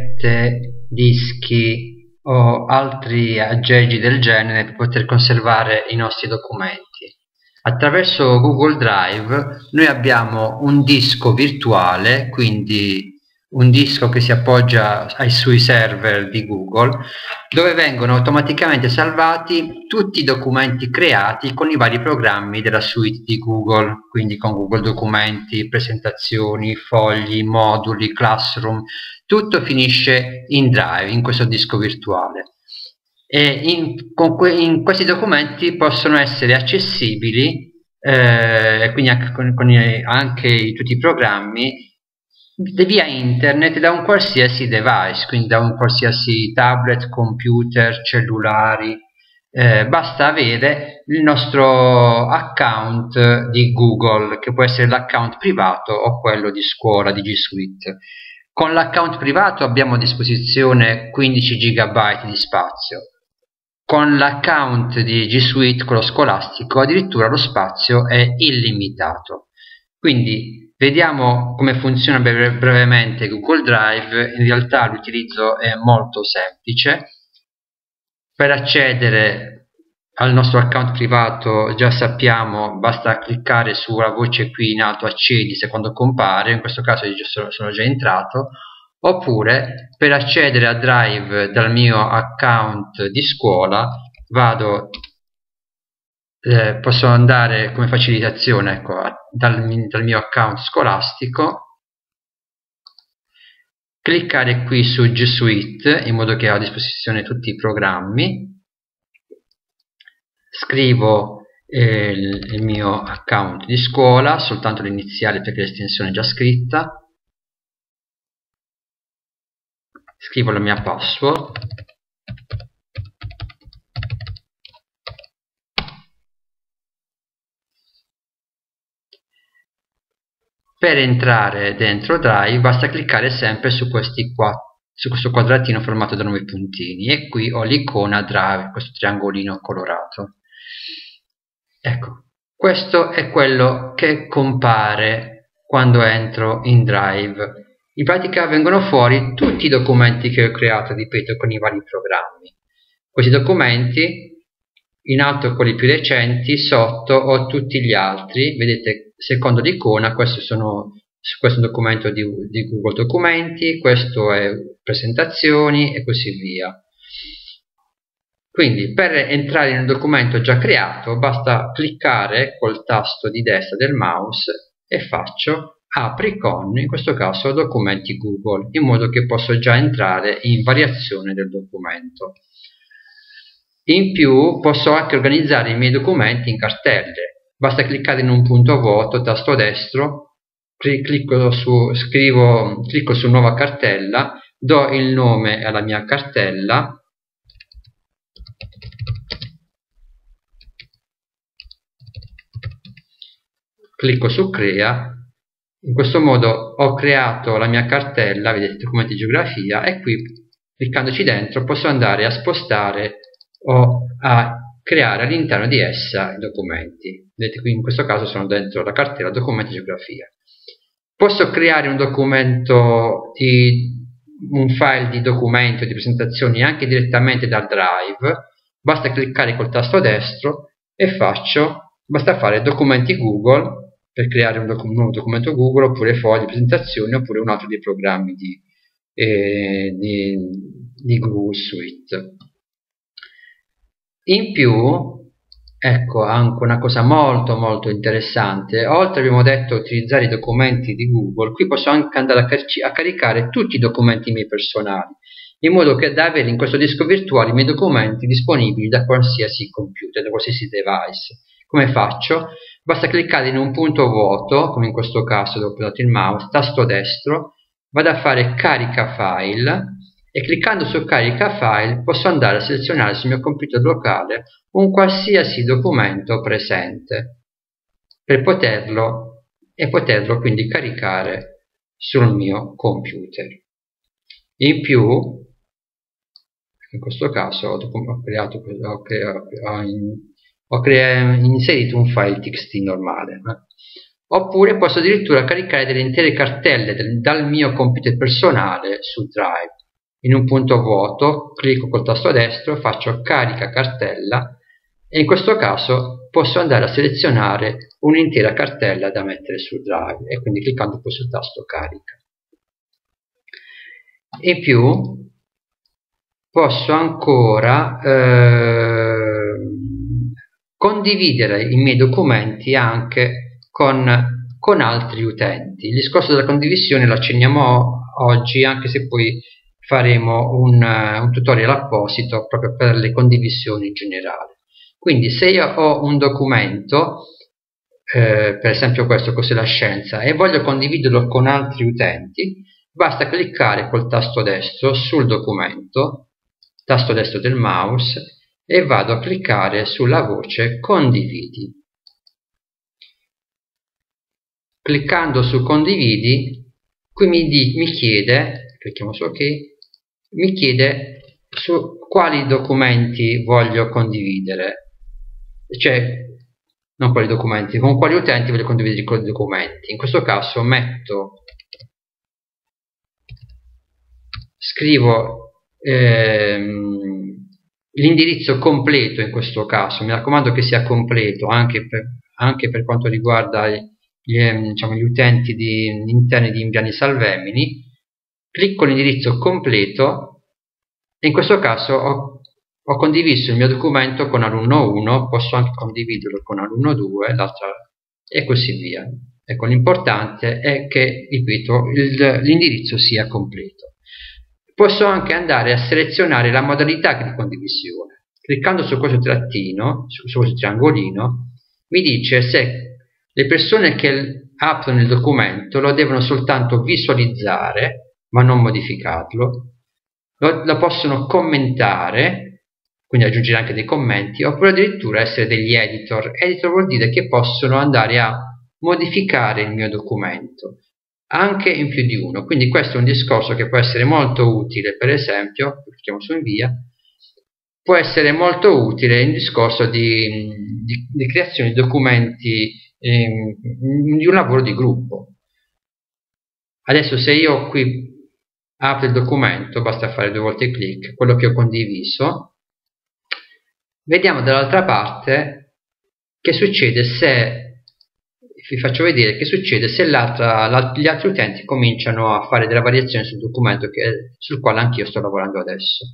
carpette, dischi o altri aggeggi del genere per poter conservare i nostri documenti. Attraverso Google Drive noi abbiamo un disco virtuale, quindi un disco che si appoggia ai, sui server di Google dove vengono automaticamente salvati tutti i documenti creati con i vari programmi della suite di Google. Quindi con Google Documenti, presentazioni, fogli, moduli, classroom tutto finisce in Drive, in questo disco virtuale. In, que in questi documenti possono essere accessibili eh, quindi anche, con, con i, anche tutti i programmi via internet da un qualsiasi device, quindi da un qualsiasi tablet, computer, cellulari. Eh, basta avere il nostro account di Google, che può essere l'account privato o quello di scuola di G Suite. Con l'account privato abbiamo a disposizione 15 GB di spazio. Con l'account di G Suite, quello scolastico, addirittura lo spazio è illimitato. Quindi Vediamo come funziona brevemente Google Drive, in realtà l'utilizzo è molto semplice. Per accedere al nostro account privato già sappiamo, basta cliccare sulla voce qui in alto accedi se quando compare, in questo caso io sono già entrato, oppure per accedere a Drive dal mio account di scuola vado eh, posso andare come facilitazione ecco, dal, dal mio account scolastico cliccare qui su G Suite in modo che ho a disposizione tutti i programmi. Scrivo eh, il, il, mio account di scuola soltanto l'iniziale perché l'estensione è già scritta. Scrivo la mia password Per entrare dentro Drive basta cliccare sempre su, qua, su questo quadratino formato da nove puntini e qui ho l'icona Drive, questo triangolino colorato. Ecco, questo è quello che compare quando entro in Drive. In pratica vengono fuori tutti i documenti che ho creato, ripeto, con i vari programmi. Questi documenti, in alto quelli più recenti, sotto ho tutti gli altri, vedete secondo l'icona questo, sono, questo è un documento di, di Google Documenti, questo è presentazioni e così via. Quindi per entrare in un documento già creato basta cliccare col tasto di destra del mouse e faccio apri con, in questo caso, documenti Google, in modo che posso già entrare in variazione del documento. In più posso anche organizzare i miei documenti in cartelle, Basta cliccare in un punto vuoto, tasto destro, clicco su, scrivo, clicco su nuova cartella, do il nome alla mia cartella, clicco su crea, in questo modo ho creato la mia cartella, vedete documenti geografia, e qui cliccandoci dentro posso andare a spostare o a creare all'interno di essa i documenti. Vedete qui in questo caso sono dentro la cartella documenti geografia. Posso creare un documento di un file di documento di presentazioni anche direttamente dal drive, basta cliccare col tasto destro e faccio, basta fare documenti Google per creare un, doc un nuovo documento Google oppure fogli di presentazioni oppure un altro dei programmi di, eh, di, di Google Suite. In più, ecco anche una cosa molto molto interessante, oltre abbiamo detto utilizzare i documenti di Google, qui posso anche andare a, car a caricare tutti i documenti miei personali, in modo che da avere in questo disco virtuale i miei documenti disponibili da qualsiasi computer, da qualsiasi device. Come faccio? Basta cliccare in un punto vuoto, come in questo caso dove ho usato il mouse, tasto destro, vado a fare carica file, e cliccando su carica file posso andare a selezionare sul mio computer locale un qualsiasi documento presente per poterlo e poterlo quindi caricare sul mio computer. In più, in questo caso ho, creato, ho, creato, ho, in, ho inserito un file txt normale. Eh. Oppure posso addirittura caricare delle intere cartelle del, dal mio computer personale su Drive in un punto vuoto, clicco col tasto destro, faccio carica cartella e in questo caso posso andare a selezionare un'intera cartella da mettere sul drive e quindi cliccando poi sul tasto carica. In più posso ancora eh, condividere i miei documenti anche con, con altri utenti. Il discorso della condivisione lo accenniamo oggi anche se poi faremo un, un tutorial apposito proprio per le condivisioni in generale. Quindi se io ho un documento, eh, per esempio questo cos'è la scienza, e voglio condividerlo con altri utenti, basta cliccare col tasto destro sul documento, tasto destro del mouse, e vado a cliccare sulla voce condividi. Cliccando su condividi, qui mi, di, mi chiede, clicchiamo su ok, mi chiede su quali documenti voglio condividere. Cioè non quali documenti, con quali utenti voglio condividere i documenti. In questo caso metto, scrivo ehm, l'indirizzo completo in questo caso, mi raccomando che sia completo anche per, anche per quanto riguarda gli, ehm, diciamo, gli utenti di, interni di Impiani Salvemini, clicco l'indirizzo completo e in questo caso ho ho condiviso il mio documento con alunno 1, posso anche condividerlo con alunno 2 e così via. Ecco, l'importante è che, ripeto, l'indirizzo sia completo. Posso anche andare a selezionare la modalità di condivisione. Cliccando su questo trattino, su questo triangolino, mi dice se le persone che aprono il documento lo devono soltanto visualizzare, ma non modificarlo, lo, lo possono commentare quindi aggiungere anche dei commenti, oppure addirittura essere degli editor. Editor vuol dire che possono andare a modificare il mio documento, anche in più di uno. Quindi questo è un discorso che può essere molto utile, per esempio, clicchiamo su invia, può essere molto utile in discorso di, di, di creazione di documenti eh, di un lavoro di gruppo. Adesso se io qui apro il documento, basta fare due volte clic, quello che ho condiviso, Vediamo dall'altra parte che succede se, vi faccio vedere che succede se gli altri utenti cominciano a fare delle variazioni sul documento che, sul quale anch'io sto lavorando adesso.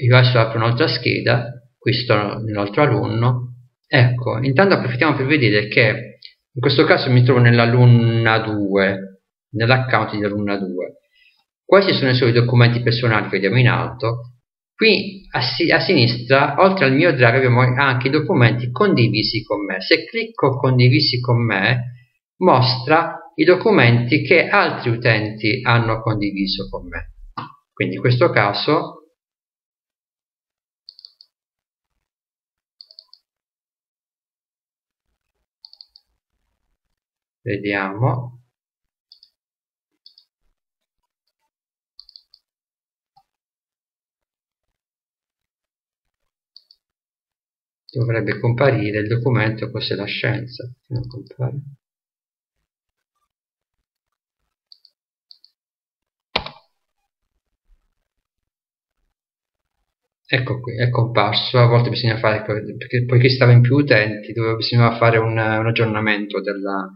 Io adesso apro un'altra scheda, qui sto nell'altro alunno, ecco, intanto approfittiamo per vedere che in questo caso mi trovo nell'alunna 2, nell'account di alunna 2. Questi sono i suoi documenti personali che vediamo in alto Qui a, si a, sinistra, oltre al mio drive, abbiamo anche i documenti condivisi con me. Se clicco condivisi con me, mostra i documenti che altri utenti hanno condiviso con me. Quindi in questo caso vediamo dovrebbe comparire il documento cos'è la scienza non compare ecco qui, è comparso a volte bisogna fare perché poiché stava in più utenti dove bisognava fare un, un aggiornamento della,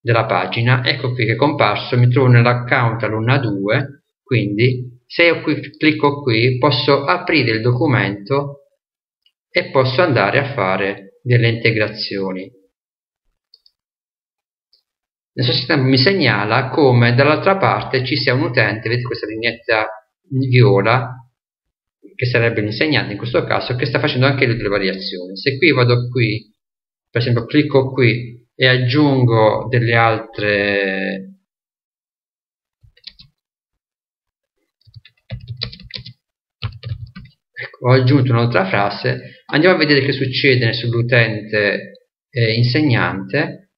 della, pagina. Ecco qui che è comparso mi trovo nell'account alunna 2 quindi se io qui, clicco qui posso aprire il documento e posso andare a fare delle integrazioni. Nel sistema mi segnala come dall'altra parte ci sia un utente, vedete questa lineetta viola, che sarebbe l'insegnante in questo caso, che sta facendo anche delle variazioni. Se qui vado qui, per esempio clicco qui e aggiungo delle altre ecco, ho aggiunto un'altra frase, andiamo a vedere che succede sull'utente eh, insegnante,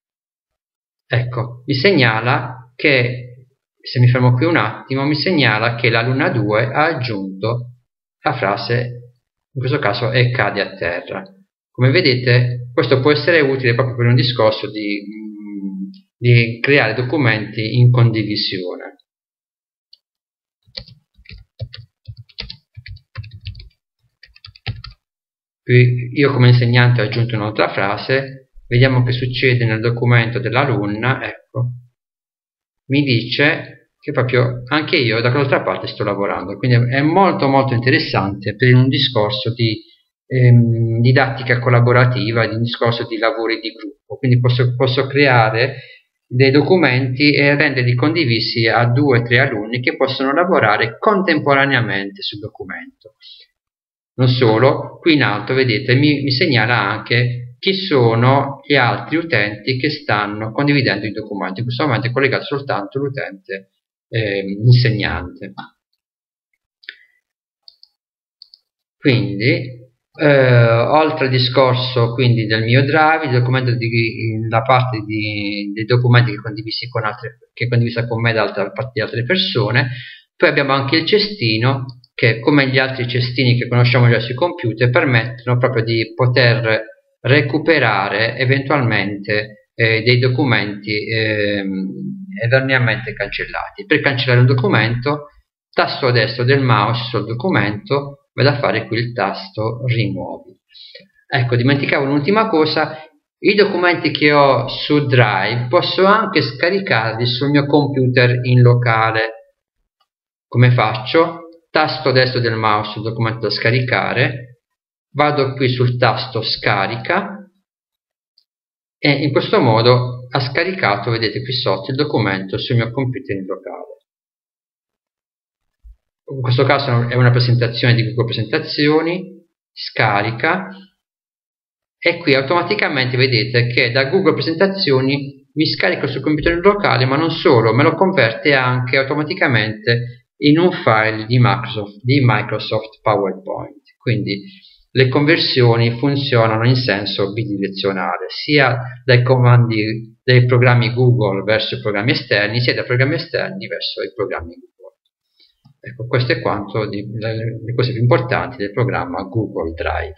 ecco, mi segnala che, se mi fermo qui un attimo, mi segnala che la Luna 2 ha aggiunto la frase, in questo caso, e cade a terra. Come vedete, questo può essere utile proprio per un discorso di, di creare documenti in condivisione. Io come insegnante ho aggiunto un'altra frase vediamo che succede nel documento dell'alunna ecco mi dice che proprio anche io da quell'altra parte sto lavorando quindi è molto molto interessante per un discorso di ehm, didattica collaborativa di un discorso di lavori di gruppo quindi posso, posso creare dei documenti e renderli condivisi a due o tre alunni che possono lavorare contemporaneamente sul documento. Non solo, qui in alto vedete mi, mi segnala anche chi sono gli altri utenti che stanno condividendo i documenti. In questo momento è collegato soltanto l'utente eh, insegnante. Quindi eh, oltre al discorso quindi del mio drive, di, la parte di, dei documenti che condivisi con altre, che condivisa con me da altre, da altre persone, poi abbiamo anche il cestino che come gli altri cestini che conosciamo già sui computer permettono proprio di poter recuperare eventualmente eh, dei documenti eh, erroneamente cancellati. Per cancellare un documento, tasto destro del mouse sul documento vado a fare qui il tasto rimuovi ecco dimenticavo un'ultima cosa i documenti che ho su Drive posso anche scaricarli sul mio computer in locale come faccio? Tasto destro del mouse sul documento da scaricare vado qui sul tasto scarica e in questo modo ha scaricato, vedete qui sotto, il documento sul mio computer in locale. In questo caso è una presentazione di Google Presentazioni, scarica e qui automaticamente vedete che da Google Presentazioni mi scarico sul computer locale ma non solo, me lo converte anche automaticamente in un file di Microsoft, di Microsoft PowerPoint quindi le conversioni funzionano in senso bidirezionale sia dai comandi dei programmi Google verso i programmi esterni sia dai programmi esterni verso i programmi Google Ecco, questo è quanto di, le, le cose più importanti del programma Google Drive.